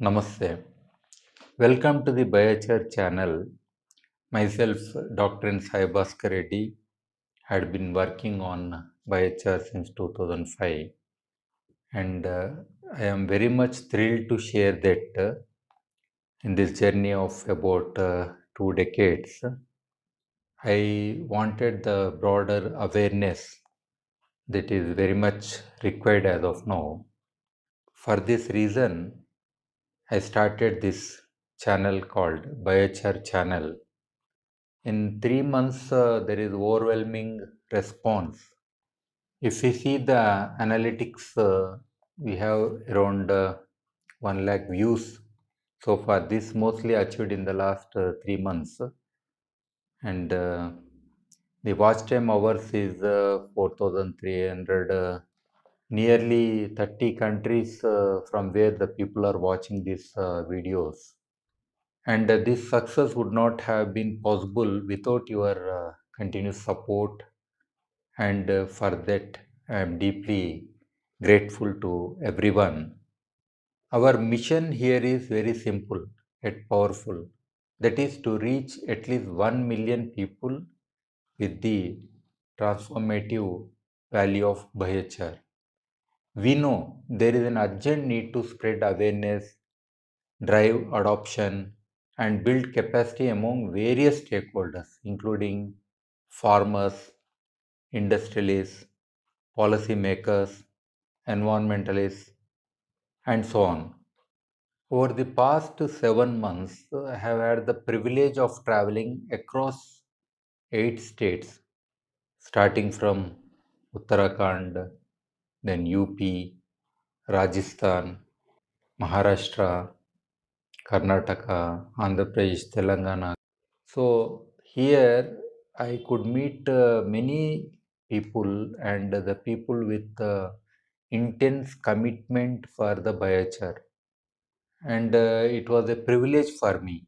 Namaste. Welcome to the Biochar channel. Myself, Dr. N. Sai had been working on biochar since 2005 and uh, I am very much thrilled to share that uh, in this journey of about uh, two decades, I wanted the broader awareness that is very much required as of now. For this reason, I started this channel called Biochar channel. In three months, uh, there is overwhelming response. If we see the analytics, uh, we have around uh, 1 lakh views so far. This mostly achieved in the last uh, three months. And uh, the watch time hours is uh, 4,300. Nearly 30 countries uh, from where the people are watching these uh, videos. And uh, this success would not have been possible without your uh, continuous support. And uh, for that, I am deeply grateful to everyone. Our mission here is very simple yet powerful. That is to reach at least 1 million people with the transformative value of biochar. We know there is an urgent need to spread awareness, drive adoption, and build capacity among various stakeholders, including farmers, industrialists, policymakers, environmentalists, and so on. Over the past seven months, I have had the privilege of traveling across eight states, starting from Uttarakhand, then UP, Rajasthan, Maharashtra, Karnataka, Andhra Pradesh, Telangana. So here I could meet uh, many people and the people with uh, intense commitment for the biochar. And uh, it was a privilege for me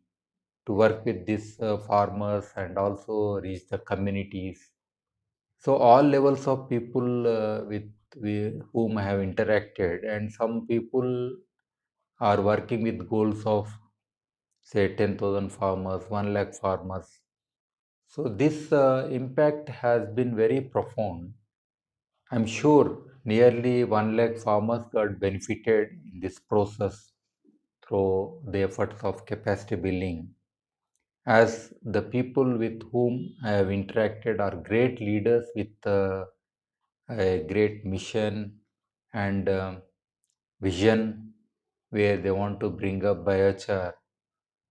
to work with these uh, farmers and also reach the communities. So all levels of people uh, with, whom I have interacted, and some people are working with goals of say 10,000 farmers, 1 lakh farmers. So this uh, impact has been very profound. I'm sure nearly 1 lakh farmers got benefited in this process through the efforts of capacity building. As the people with whom I have interacted are great leaders with uh, a great mission and uh, vision where they want to bring up biochar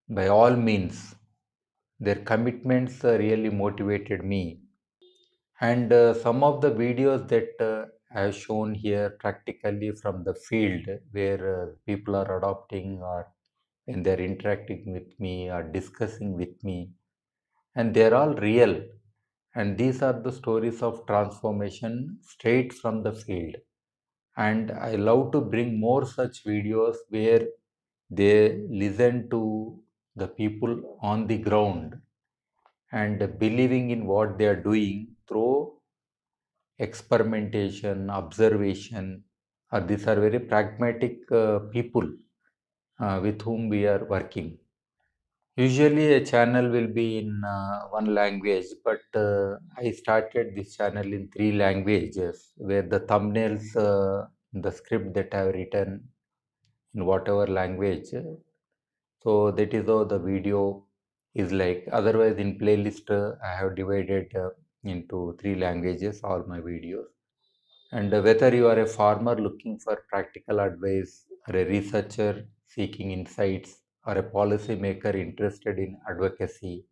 by all means. Their commitments uh, really motivated me. And uh, some of the videos that uh, i have shown here practically from the field where uh, people are adopting or when they're interacting with me or discussing with me. And they're all real. And these are the stories of transformation straight from the field. And i love to bring more such videos where they listen to the people on the ground and believing in what they are doing through experimentation, observation, or these are very pragmatic uh, people uh, with whom we are working. Usually, a channel will be in uh, one language, but uh, I started this channel in three languages where the thumbnails, uh, the script that I have written in whatever language, so that is how the video is like. Otherwise, in playlist, uh, I have divided uh, into three languages all my videos. And whether you are a farmer looking for practical advice, or a researcher seeking insights, or a policymaker interested in advocacy,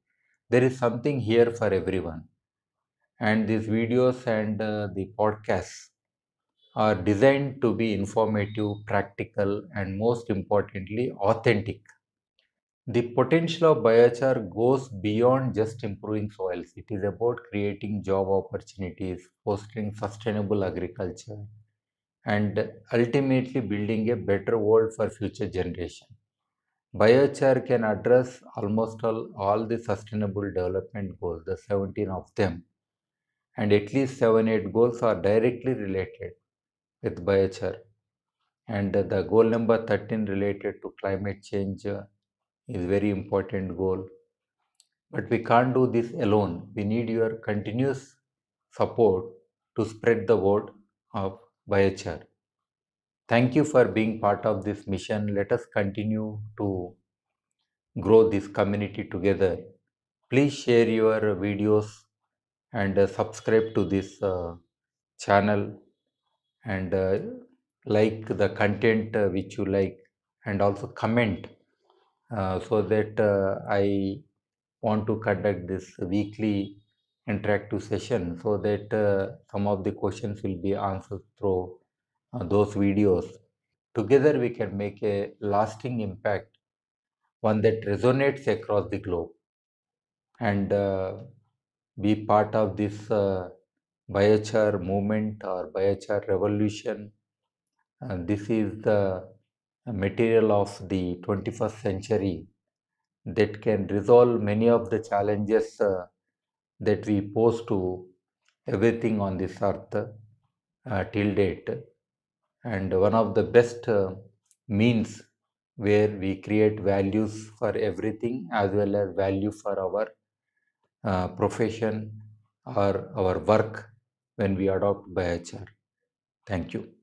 there is something here for everyone. And these videos and uh, the podcasts are designed to be informative, practical, and most importantly, authentic. The potential of biochar goes beyond just improving soils. It is about creating job opportunities, fostering sustainable agriculture, and ultimately building a better world for future generation. Biochar can address almost all, all the sustainable development goals, the 17 of them, and at least 7 8 goals are directly related with biochar. and the goal number 13 related to climate change uh, is very important goal but we can't do this alone we need your continuous support to spread the word of biochar thank you for being part of this mission. Let us continue to grow this community together. Please share your videos and uh, subscribe to this uh, channel and uh, like the content uh, which you like and also comment uh, so that I want to conduct this weekly interactive session so that uh, some of the questions will be answered through uh, those videos. Together we can make a lasting impact, one that resonates across the globe and uh, be part of this uh, biochar movement or biochar revolution. Uh, this is the material of the 21st century that can resolve many of the challenges uh, that we pose to everything on this earth uh, till date. And one of the best uh, means where we create values for everything as well as value for our uh, profession or our work when we adopt biochar. Thank you.